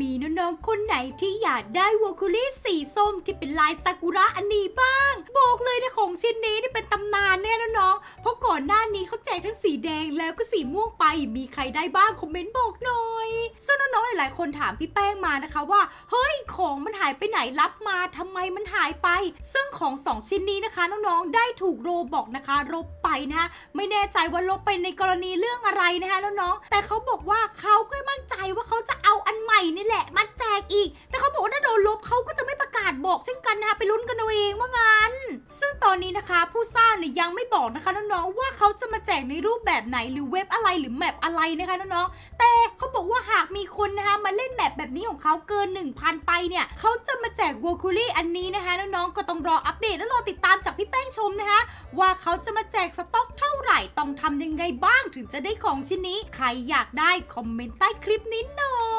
มีน้องๆคนไหนที่อยากได้วอคูลี่สีส้มที่เป็นลายซากุระอันนี้บ้าง บอกเลยนะของชิ้นนี้นี่เป็นตำนานแน่น้องๆเพราะก่อนหน้านี้เขาแจกทั้งสีแดงแล้วก็สีม่วงไป มีใครได้บ้างคอมเมนต์บอกหน่อยซึ่งน้องๆหลายๆคนถามพี่แป้งมานะคะว่า เฮ้ยของมันหายไปไหนรับมาทำไมมันหายไป ซึ่งของสองชิ้นนี้นะคะน้องๆได้ถูกโรบอกนะคะลบไปนะคะไม่แน่ใจว่าลบไปในกรณีเรื่องอะไรนะคะน้องๆแต่เขาบอกว่าเขาก็มั่นใจว่าอันใหม่นี่แหละมาแจก อีก แต่เขาบอกว่าถ้าโดนลบเขาก็จะไม่ประกาศบอกเช่นกันนะคะไปลุ้นกันเอาเองว่างั้น ซึ่งตอนนี้นะคะผู้สร้างเนี่ยยังไม่บอกนะคะน้องๆว่าเขาจะมาแจกในรูปแบบไหนหรือเว็บอะไรหรือ map อะไรนะคะน้องๆแต่เขาบอกว่าหากมีคนนะคะมาเล่น map แบบนี้ของเขาเกิน 1,000 ไปเนี่ยเขาจะมาแจก Valkyrie อันนี้นะคะน้องๆก็ต้องรออัปเดตและรอติดตามจากพี่แป้งชมนะคะว่าเขาจะมาแจกสต็อกเท่าไหร่ต้องทำยังไงบ้างถึงจะได้ของชิ้นนี้ ใครอยากได้คอมเมนต์ใต้คลิปนี้หน่อย